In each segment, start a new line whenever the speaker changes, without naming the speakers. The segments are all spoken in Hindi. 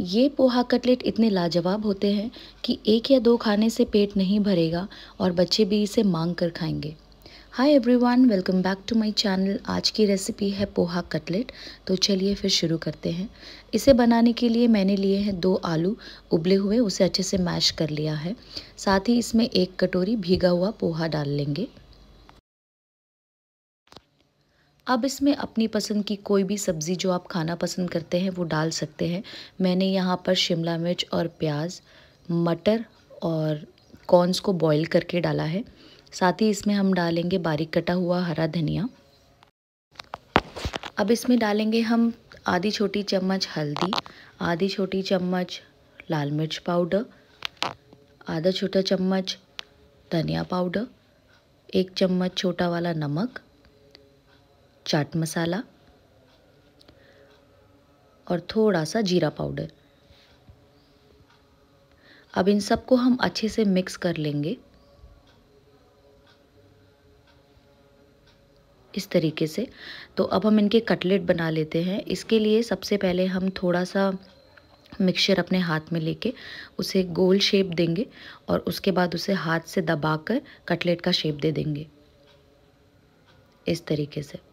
ये पोहा कटलेट इतने लाजवाब होते हैं कि एक या दो खाने से पेट नहीं भरेगा और बच्चे भी इसे मांग कर खाएँगे। Hi everyone welcome back to my channel आज की रेसिपी है पोहा कटलेट। तो चलिए फिर शुरू करते हैं। इसे बनाने के लिए मैंने लिए हैं दो आलू। उबले हुए उसे अच्छे से मैश कर लिया है। साथ ही इसमें एक कटोरी भीगा हुआ पोहा डाल लेंगे। अब इसमें अपनी पसंद की कोई भी सब्ज़ी जो आप खाना पसंद करते हैं, वो डाल सकते हैं। मैंने यहाँ पर शिमला मिर्च और प्याज, मटर और कॉर्नस को बॉईल करके डाला है। साथ ही इसमें हम डालेंगे बारीक कटा हुआ हरा धनिया। अब इसमें डालेंगे हम आधी छोटी चम्मच हल्दी, आधी छोटी चम्मच लाल मिर्च पाउडर, आधा छोटा चम्मच धनिया पाउडर, एक चम्मच छोटा वाला नमक चाट मसाला और थोड़ा सा जीरा पाउडर। अब इन सबको हम अच्छे से मिक्स कर लेंगे। इस तरीके से। तो अब हम इनके कटलेट बना लेते हैं। इसके लिए सबसे पहले हम थोड़ा सा मिक्सचर अपने हाथ में लेके उसे गोल शेप देंगे और उसके बाद उसे हाथ से दबाकर कटलेट का शेप दे देंगे। इस तरीके से।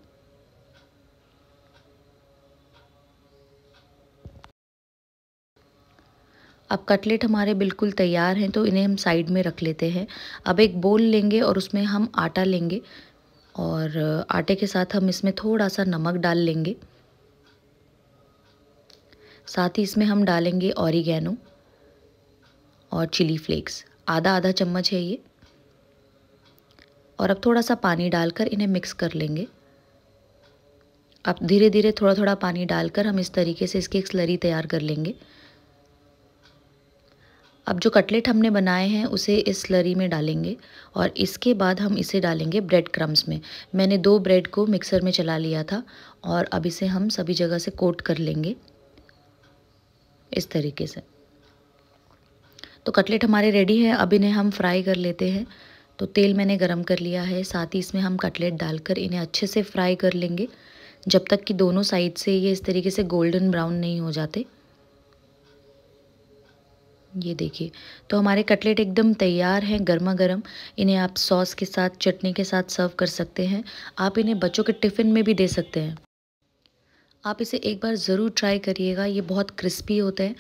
अब कटलेट हमारे बिल्कुल तैयार हैं तो इन्हें हम साइड में रख लेते हैं। अब एक बोल लेंगे और उसमें हम आटा लेंगे और आटे के साथ हम इसमें थोड़ा सा नमक डाल लेंगे। साथ ही इसमें हम डालेंगे ऑरिगेनो और चिली फ्लेक्स। आधा आधा चम्मच है ये। और अब थोड़ा सा पानी डालकर इन्हें मिक्स कर लेंगे। अब धीरे धीरे थोड़ा थोड़ा पानी डालकर हम इस तरीके से इसकी एक स्लरी तैयार कर लेंगे। अब जो कटलेट हमने बनाए हैं, उसे इस स्लरी में डालेंगे और इसके बाद हम इसे डालेंगे ब्रेड क्रम्स में। मैंने दो ब्रेड को मिक्सर में चला लिया था और अब इसे हम सभी जगह से कोट कर लेंगे इस तरीके से। तो कटलेट हमारे रेडी है, अब इन्हें हम फ्राई कर लेते हैं। तो तेल मैंने गरम कर लिया है, साथ ही इसमें हम कटलेट डालकर इन्हें अच्छे से फ्राई कर लेंगे। जब तक कि दोनों साइड से ये इस तरीके से गोल्डन ब्राउन नहीं हो जाते। ये देखिए। तो हमारे कटलेट एकदम तैयार हैं गर्मा गर्म इन्हें आप सॉस के साथ, चटनी के साथ सर्व कर सकते हैं। आप इन्हें बच्चों के टिफ़िन में भी दे सकते हैं। आप इसे एक बार ज़रूर ट्राई करिएगा, ये बहुत क्रिस्पी होते हैं।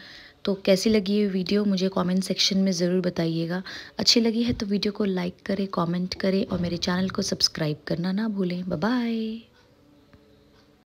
तो कैसी लगी ये वीडियो, मुझे कमेंट सेक्शन में ज़रूर बताइएगा। अच्छी लगी है तो वीडियो को लाइक करें, कमेंट करें और मेरे चैनल को सब्सक्राइब करना ना भूलें। बाय